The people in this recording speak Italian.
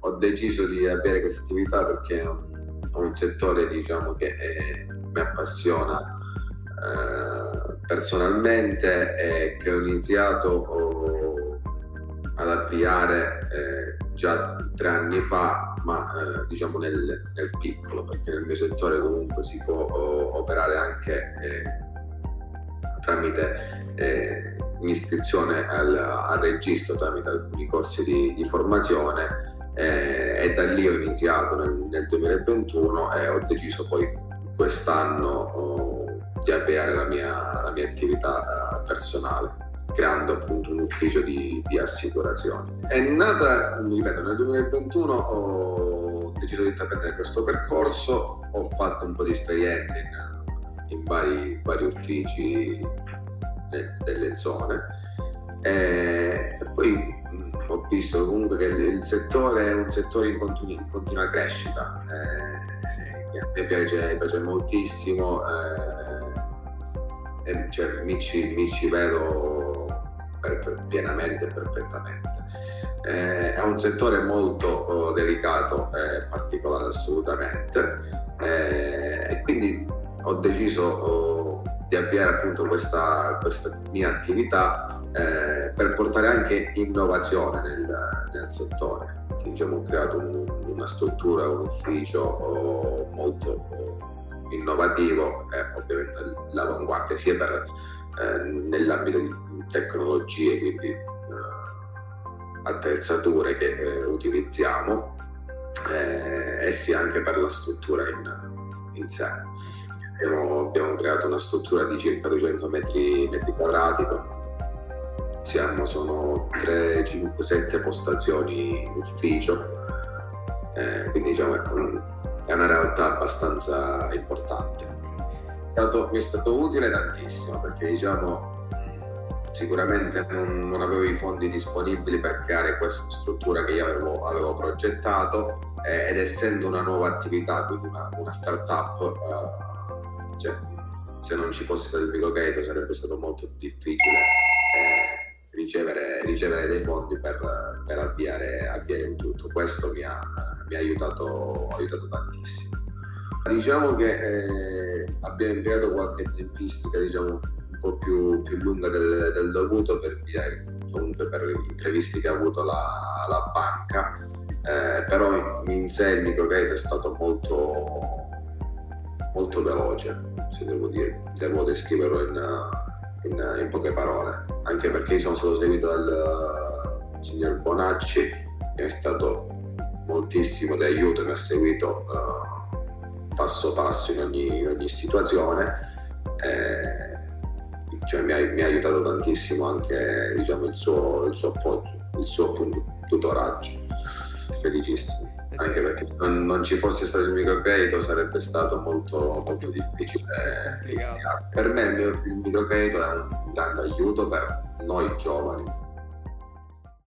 ho deciso di avviare questa attività perché è un, un settore diciamo, che è, mi appassiona eh, personalmente e che ho iniziato oh, ad avviare eh, già tre anni fa, ma eh, diciamo nel, nel, piccolo, perché nel mio settore comunque si può oh, operare anche eh, tramite eh, un'iscrizione al, al, registro, tramite alcuni corsi di, di formazione eh, e da lì ho iniziato nel, nel 2021 e ho deciso poi quest'anno oh, di avviare la mia, la mia attività uh, personale creando appunto un ufficio di, di, assicurazioni. È nata, mi ripeto, nel 2021 ho deciso di intraprendere questo percorso, ho fatto un po' di esperienze in, in vari, vari, uffici delle zone e poi ho visto comunque che il settore è un settore in, continu- in continua crescita, eh, sì. mi, piace, mi, piace, moltissimo, eh, e, cioè, mi, ci, mi, ci, vedo per, per, pienamente e perfettamente. Eh, è un settore molto oh, delicato e particolare assolutamente eh, e quindi ho deciso oh, di avviare appunto questa, questa mia attività eh, per portare anche innovazione nel, nel settore. Diciamo, ho creato un, una struttura, un ufficio oh, molto oh, innovativo e ovviamente all'avanguardia sia per, eh, nell'ambito di tecnologie, quindi eh, attrezzature che eh, utilizziamo eh, e sia anche per la struttura in, in sé. Abbiamo, abbiamo, creato una struttura di circa 200 metri, metri quadrati con siamo, sono 3, 5, 7 postazioni in ufficio, eh, quindi diciamo è una realtà abbastanza importante. È stato, mi è stato utile tantissimo perché diciamo sicuramente non, non, avevo i fondi disponibili per creare questa struttura che io avevo, avevo progettato eh, ed essendo una nuova attività, quindi una, una start-up, eh, cioè, se non ci fosse stato il microcredito sarebbe stato molto difficile eh, ricevere, ricevere dei fondi per, per avviare, avviare, il tutto. Questo mi ha, mi ha aiutato, aiutato, tantissimo. Diciamo che eh, abbiamo impiegato qualche tempistica diciamo, un po' più, più lunga del, del, dovuto per via comunque per gli imprevisti che ha avuto la, la banca, eh, però in sé il microcredito è stato molto, molto veloce, se devo dire, devo descriverlo in, in, in poche parole, anche perché sono stato seguito dal uh, signor Bonacci, che è stato moltissimo di aiuto, mi ha seguito uh, passo passo in ogni, in ogni situazione. Eh, cioè, mi, ha, mi, ha, aiutato tantissimo anche diciamo, il, suo, il suo appoggio, il suo tutoraggio. Felicissimo anche perché se non, non, ci fosse stato il microcredito sarebbe stato molto, molto difficile. Per me il microcredito è un grande aiuto per noi giovani